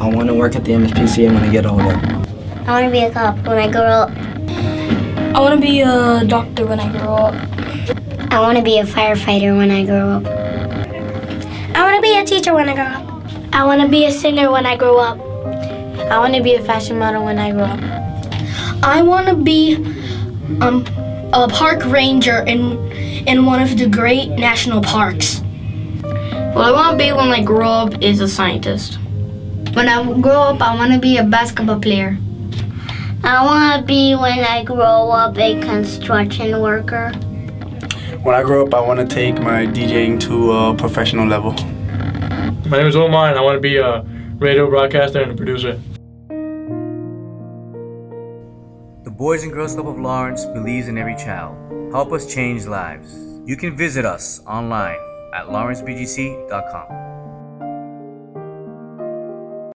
I want to work at the MSPCA when I get older. I want to be a cop when I grow up. I want to be a doctor when I grow up. I want to be a firefighter when I grow up. I want to be a teacher when I grow up. I want to be a singer when I grow up. I want to be a fashion model when I grow up. I want to be um, a park ranger in in one of the great national parks. What I want to be when I grow up is a scientist. When I grow up, I want to be a basketball player. I want to be when I grow up a construction worker. When I grow up, I want to take my DJing to a professional level. My name is Omar, and I want to be a radio broadcaster and a producer. The Boys and Girls Club of Lawrence believes in every child. Help us change lives. You can visit us online at lawrencebgc.com.